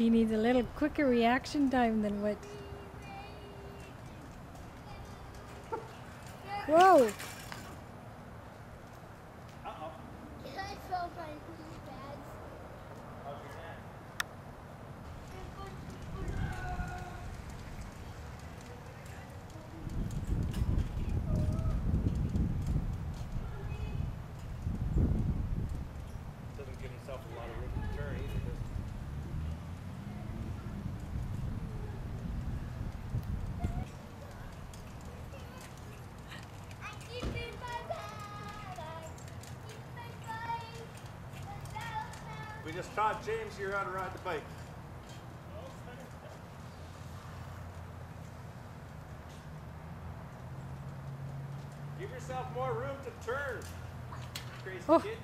He needs a little quicker reaction time than what. Whoa! We just taught James here how to ride the bike. Give yourself more room to turn. Crazy Oh. kid.